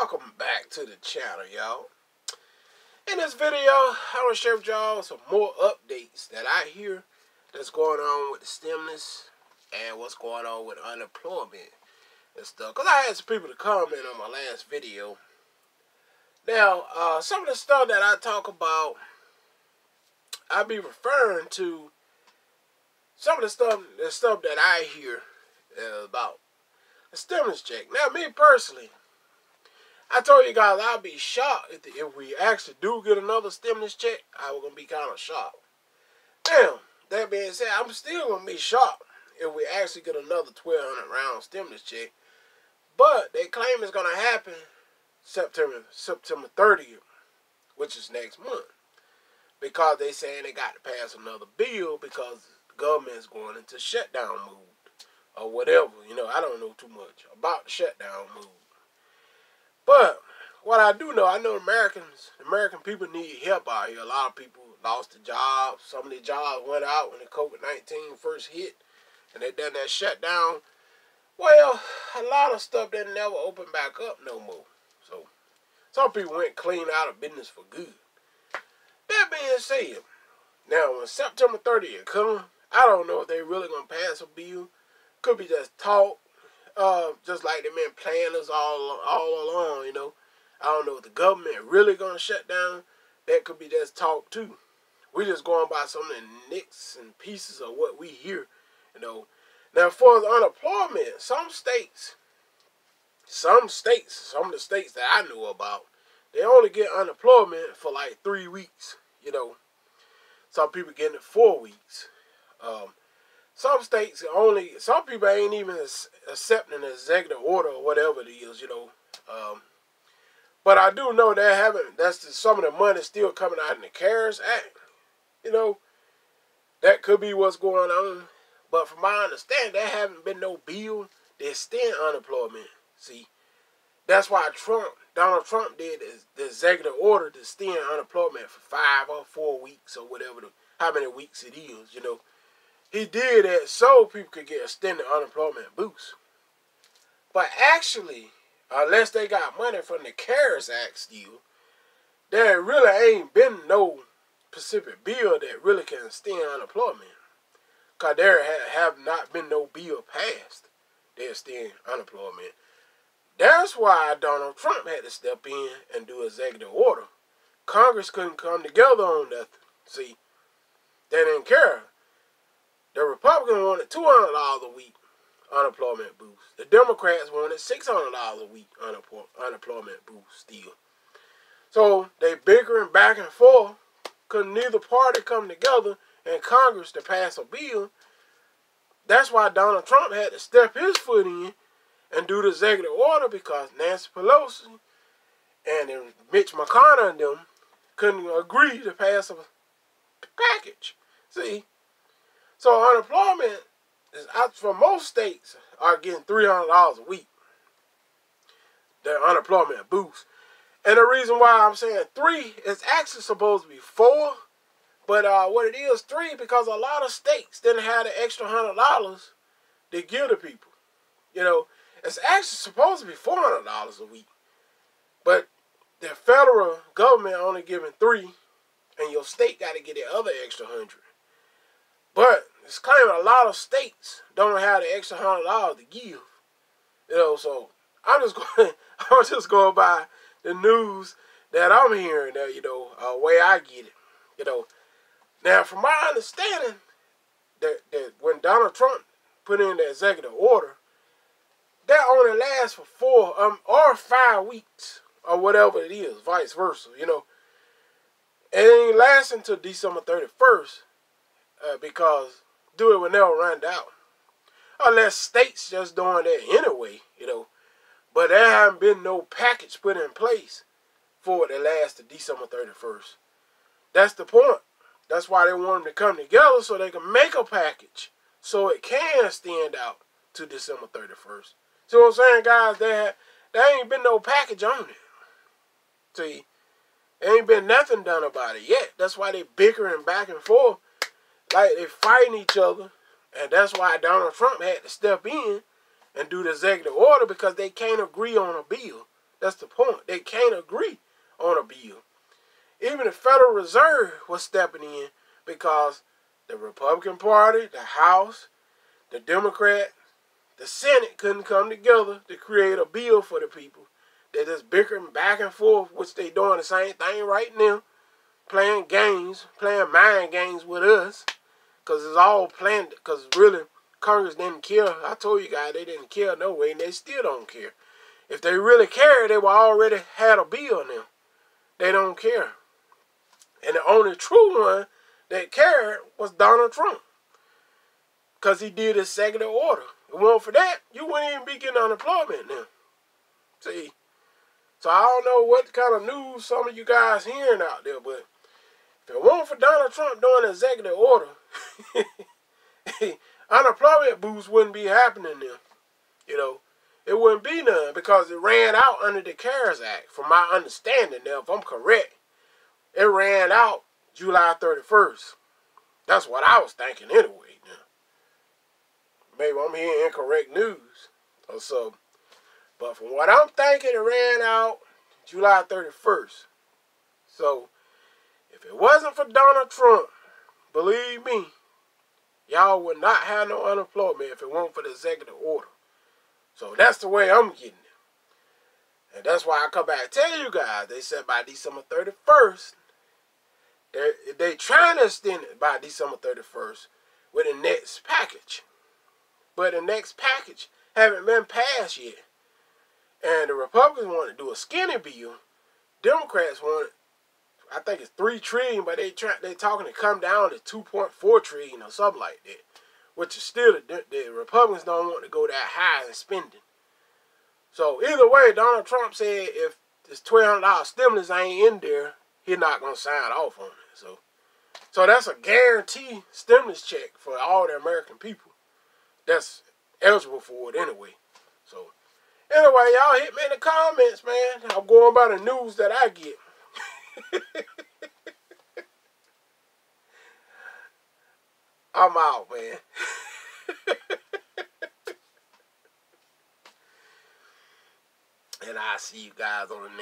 welcome back to the channel, y'all. In this video, I want to share with y'all some more updates that I hear that's going on with the stimulus and what's going on with unemployment and stuff. Because I had some people to comment on my last video. Now, uh, some of the stuff that I talk about, i'll be referring to some of the stuff, the stuff that I hear uh, about the stimulus check. Now, me personally, I told you guys I'd be shocked if, the, if we actually do get another stimulus check. I was gonna be kind of shocked. Damn. that being said, I'm still gonna be shocked if we actually get another 1200 round stimulus check. But they claim it's gonna happen September September 30th, which is next month, because they saying they got to pass another bill because the government is going into shutdown mode or whatever. You know, I don't know too much about the shutdown mode. But what I do know, I know Americans, American people need help out here. A lot of people lost their jobs. Some of their jobs went out when the COVID nineteen first hit, and they done that shutdown. Well, a lot of stuff didn't never open back up no more. So some people went clean out of business for good. That being said, now when September 30th come, I don't know if they really gonna pass a bill. Could be just talk. Uh, just like they've been playing us all all along, you know. I don't know if the government really gonna shut down. That could be just talk too. We're just going by some of the nicks and pieces of what we hear, you know. Now, for unemployment, some states, some states, some of the states that I knew about, they only get unemployment for like three weeks, you know. Some people getting it four weeks. Um, some states only some people ain't even accepting an executive order or whatever it is, you know. Um, but I do know they haven't. That's the, some of the money still coming out in the CARES Act. You know, that could be what's going on. But from my understanding, there haven't been no bill to extend unemployment. See, that's why Trump, Donald Trump, did the executive order to extend unemployment for five or four weeks or whatever, the, how many weeks it is. You know, he did that so people could get extended unemployment boost. But actually, unless they got money from the CARES Act deal, there really ain't been no specific bill that really can extend unemployment. Because there have not been no bill passed that extend unemployment. That's why Donald Trump had to step in and do executive order. Congress couldn't come together on that. See, they didn't care. The Republicans wanted two hundred dollars a week unemployment boost. The Democrats wanted six hundred dollars a week unemployment boost still. So they bickering back and forth because neither party come together in Congress to pass a bill. That's why Donald Trump had to step his foot in and do the executive order because Nancy Pelosi and Mitch McConnell and them couldn't agree to pass a package. See, so unemployment is out for most states are getting three hundred dollars a week. The unemployment boost. And the reason why I'm saying three is actually supposed to be four. But uh, what it is, three, because a lot of states didn't have the extra hundred dollars to give to people. You know, it's actually supposed to be four hundred dollars a week. But the federal government only giving three, and your state got to get the other extra hundred. But claiming a lot of states don't have the extra hundred dollars to give. You know, so I'm just going. I'm just going by the news that I'm hearing. That you know, uh, way I get it. You know, now from my understanding, that that when Donald Trump put in the executive order, that only lasts for four um or five weeks or whatever it is, vice versa. You know, it ain't lasting until December thirty first, uh, because do it when they'll run out. Unless states just doing that anyway, you know. But there haven't been no package put in place for it to last to December 31st. That's the point. That's why they want them to come together so they can make a package so it can stand out to December 31st. See what I'm saying, guys? There, there ain't been no package on it. See, ain't been nothing done about it yet. That's why they bickering back and forth like they fighting each other, and that's why Donald Trump had to step in and do the executive order because they can't agree on a bill That's the point. They can't agree on a bill. Even the Federal Reserve was stepping in because the Republican Party, the House, the Democrat, the Senate couldn't come together to create a bill for the people. They're just bickering back and forth, which they're doing the same thing right now, playing games, playing mind games with us, because it's all planned. Because really, Congress didn't care. I told you guys they didn't care no way, and they still don't care. If they really cared, they would already had a bill now. They don't care. And the only true one that cared was Donald Trump. Because he did his executive order. If it weren't for that, you wouldn't even be getting unemployment now. See? So I don't know what kind of news some of you guys hearing out there, but if it weren't for Donald Trump doing executive order, unemployment boost wouldn't be happening now. You know, it wouldn't be none because it ran out under the CARES Act, from my understanding now, if I'm correct. It ran out July 31st. That's what I was thinking anyway. Now. Maybe I'm hearing incorrect news or so. But from what I'm thinking, it ran out July 31st. So, if it wasn't for Donald Trump, believe me, y'all would not have no unemployment if it weren't for the executive order. So that's the way I'm getting it. And that's why I come back and tell you guys, they said by December 31st, they're, they trying to extend it by December 31st with the next package. But the next package haven't been passed yet. And the Republicans want to do a skinny bill. Democrats want, I think it's three trillion, but they try they talking to come down to two point four trillion or something like that, which is still the, the Republicans don't want to go that high in spending. So either way, Donald Trump said if this twelve hundred dollars stimulus ain't in there, he's not gonna sign off on it. So, so that's a guarantee stimulus check for all the American people. That's eligible for it anyway. So. Anyway, y'all hit me in the comments, man. I'm going by the news that I get. I'm out, man. and I'll see you guys on the next.